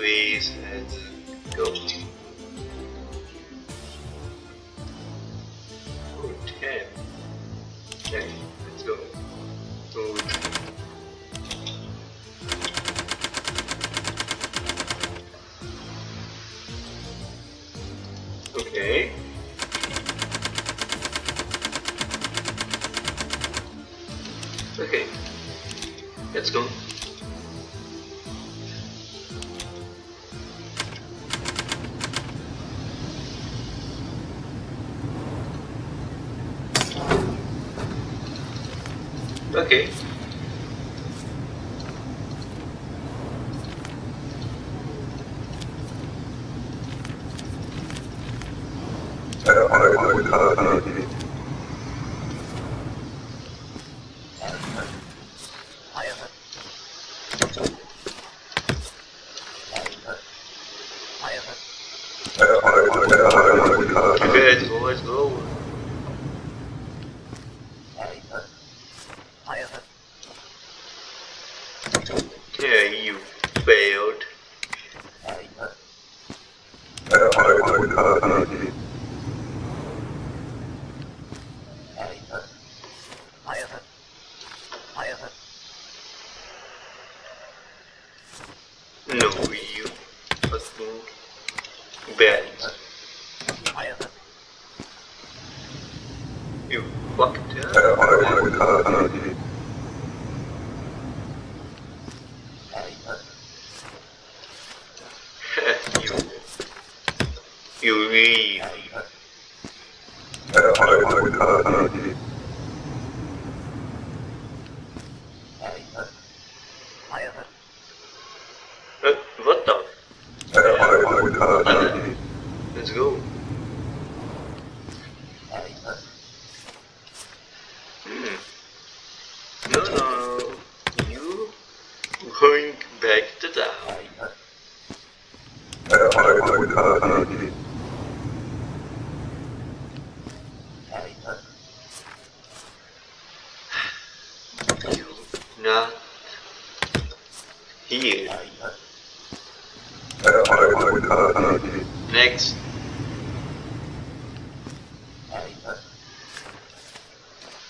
Papers Please Let's go. Oh, 10. Okay, let's go. Good. Okay. Okay. Let's go. Okay, let's go, let's go. Okay, you failed. No, you fucking bad. You fucked up. you. You leave. Uh, what the? Let's go. Hmm. No, no. You going back to town. You not here. Next.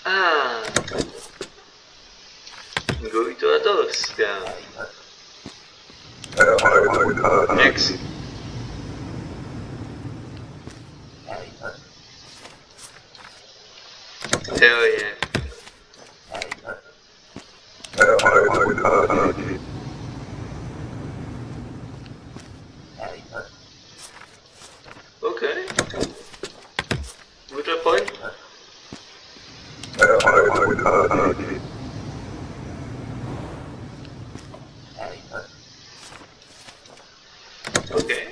Ah. Going to Arstotzka. Next. Hell yeah. Okay. Good point. Okay.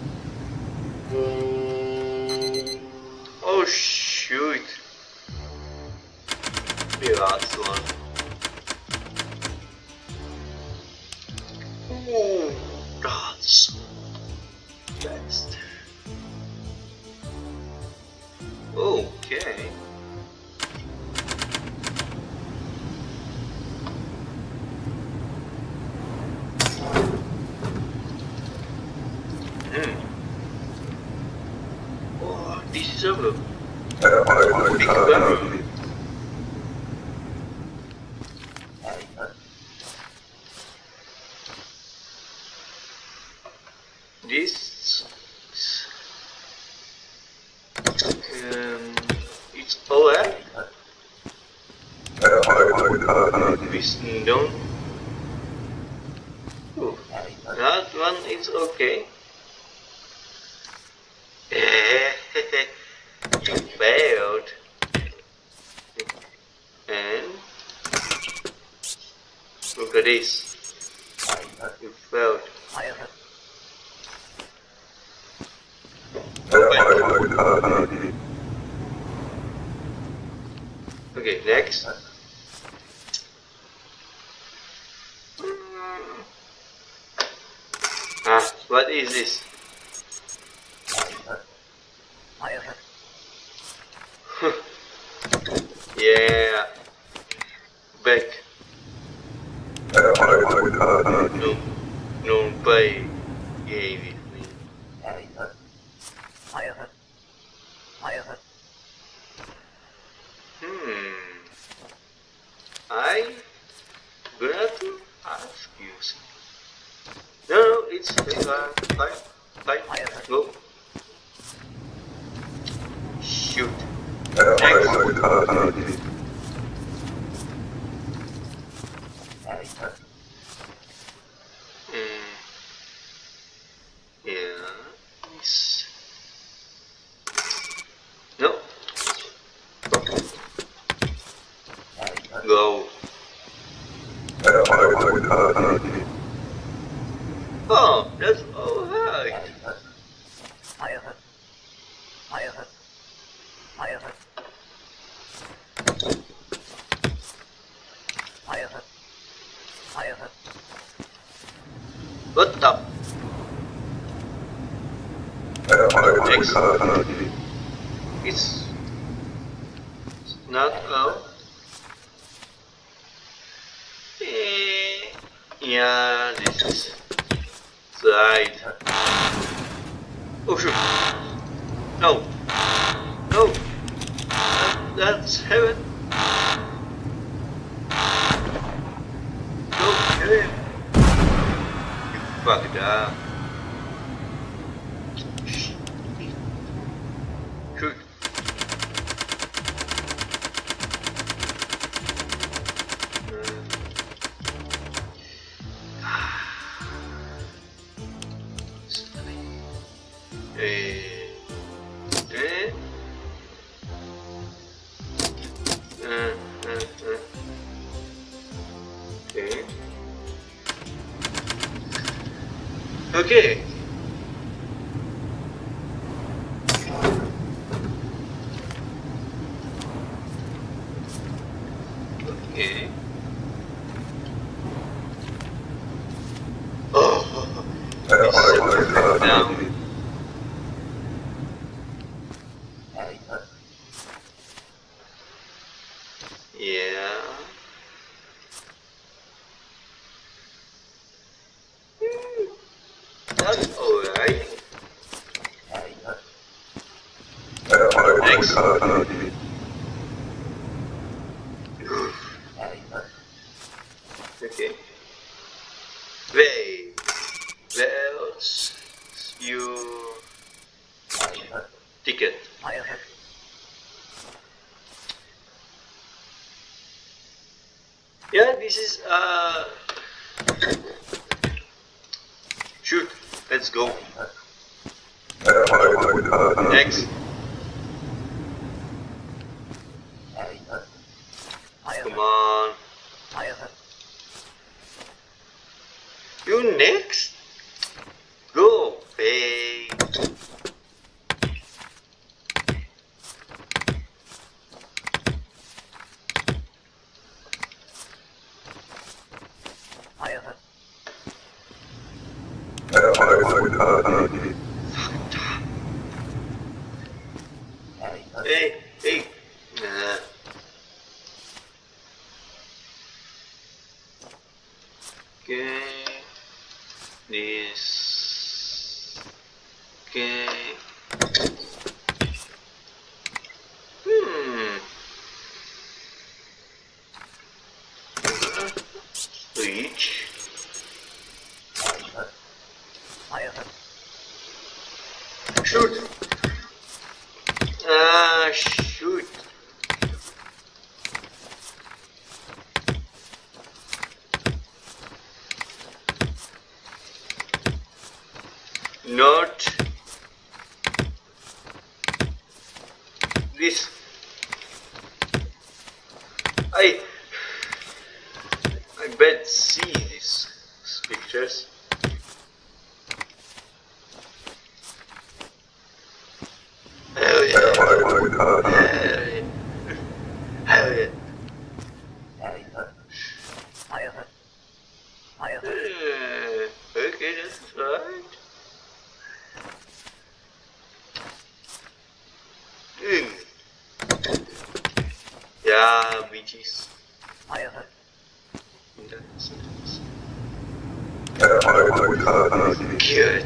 Oh shoot. Last one. Oh, that's That one is okay. you failed. And look at this. You failed. Okay, next. Ah, what is this? yeah. Back. Uh, uh, uh, no. No play game with me. Hmm. I gonna to ask you something. No, it's fine, fine, fine. Go. Shoot. No. Go. Oh, that's alright. What the? It's not out. Eh, Yeah, this is right. Oh shoot! No! No! That- That's heaven! No, heaven! You fucked up. Okay. Oh, down. Yeah. Hmm, That's alright. Next. Okay. Wait. Where's your ticket? Yeah, this is uh. Shoot. Let's go. Next. Come on. You next? Go. Hey. Hey. Hey. Nah. Okay. This. Okay. Hmm. Switch. Shoot. Ah, shoot. Not this. I I bad see these pictures. Hell yeah. Hell yeah. Hell yeah. Uh, okay, that's right. Hmm. Yeah, BGs. That's nice. Good.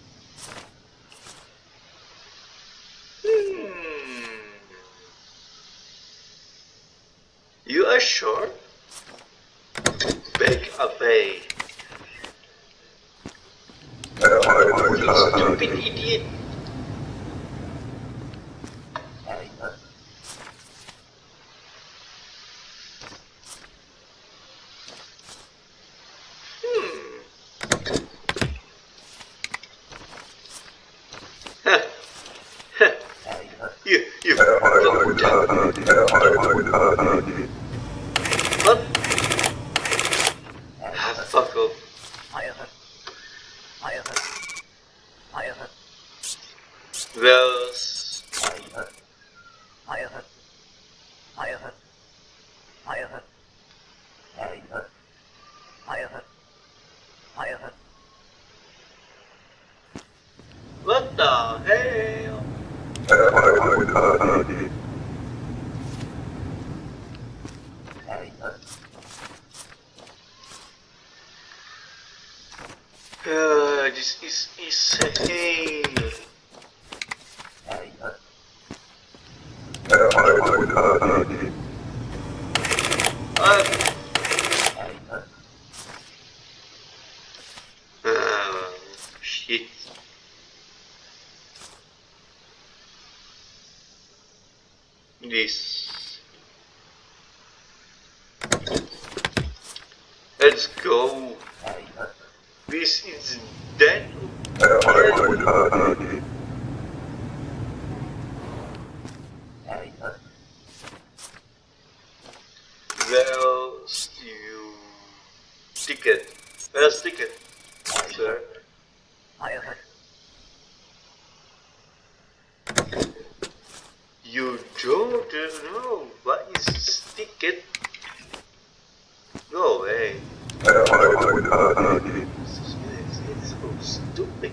Hmm. You are sure? Back away. You stupid idiot. Hmm. Huh. Huh. You, you, what? Ah, fuck off. Well, what the hell? Uh, this is insane. Uh, uh. This. Let's go. This is dead. Where's you ticket? Where's ticket, sir? You don't know what is ticket? Go away. This is it's so stupid.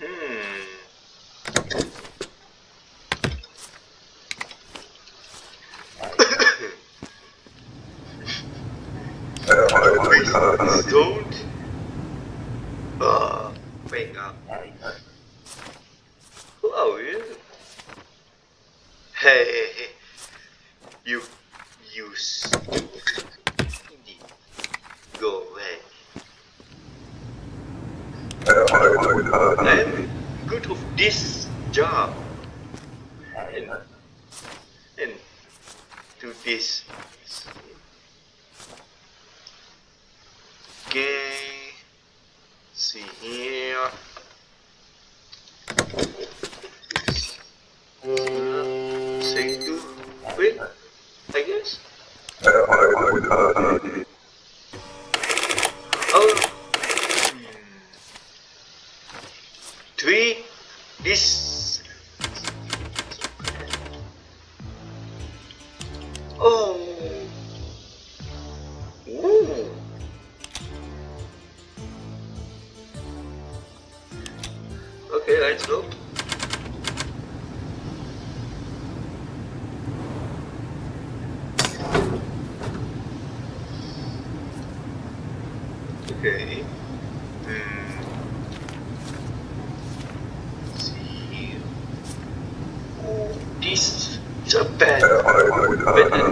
Hmm. Please don't. Uh, wake up. Who are you? Hey, hey, hey. You, you stupid idiot. Go away. I'm good of this job. And, and do this. Okay. See here. Say to wait, I guess. Oh. Hmm. Three. This. Oh. Ooh. Okay, let's go. Okay. Hmm. See. Oh, this is a bad,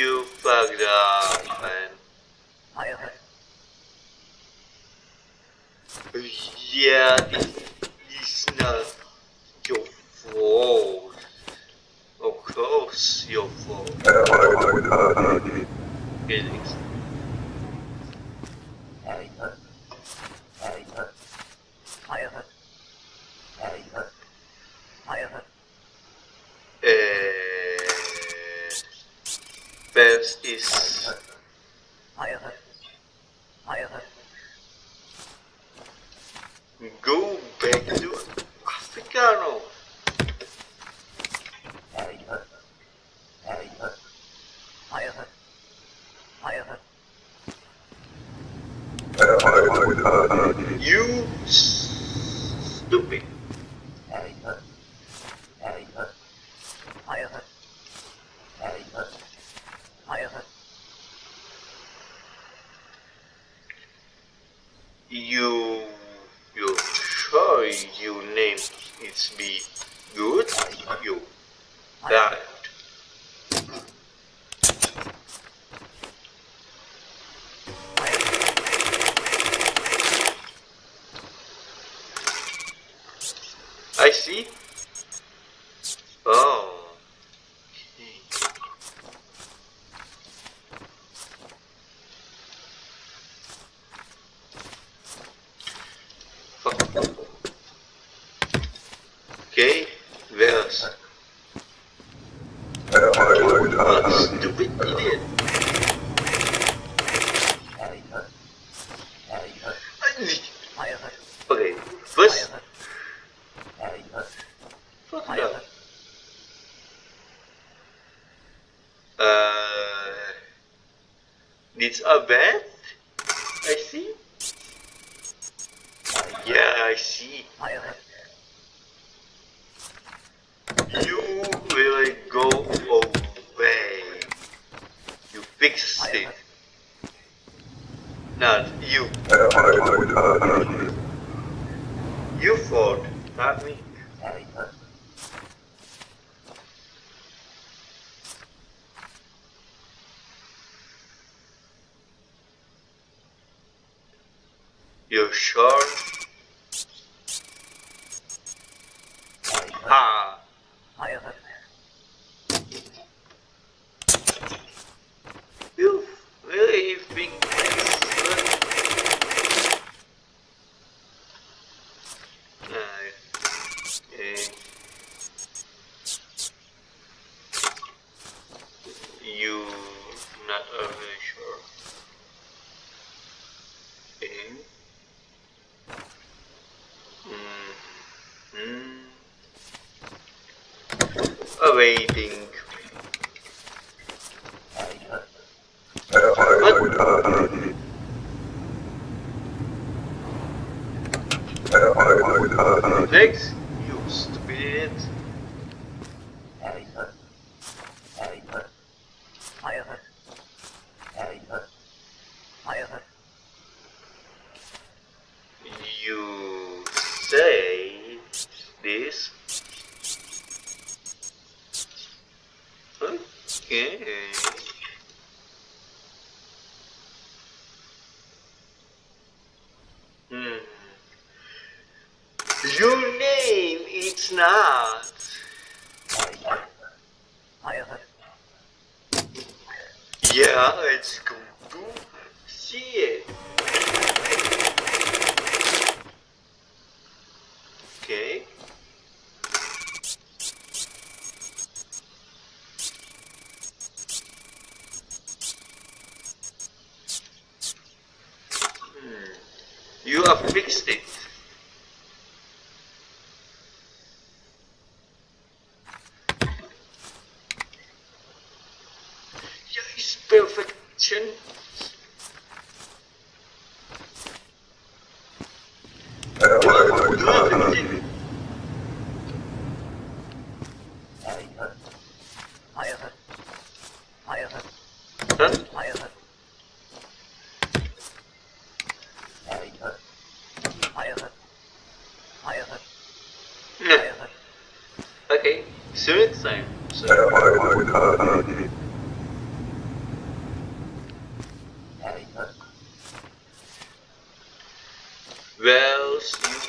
You fucked up, man. Yeah, it's not your fault. Of course, your fault. Felix. you fixed it. Not you. You fought, not me. you not really sure. In mm -hmm. awaiting filthy Well, see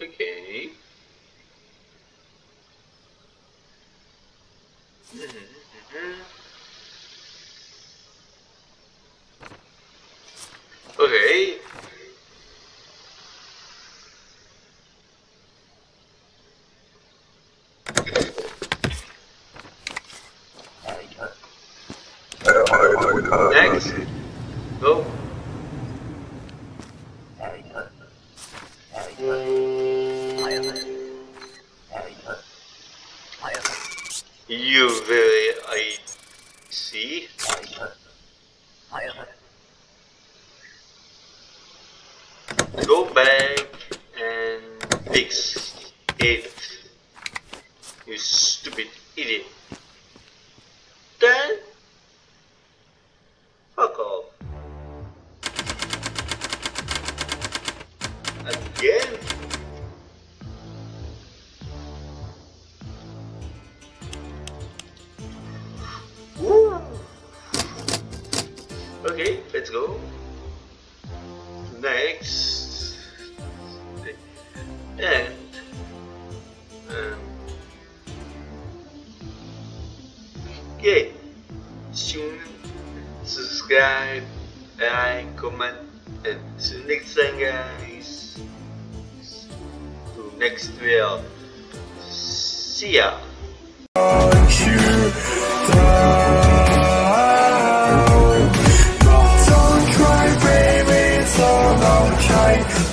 Okay. Okay. Next. Go. Okay, let's go. Next. And um, okay. Soon subscribe, like, comment, and see you next time, guys. To next video. See ya.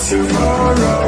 Tomorrow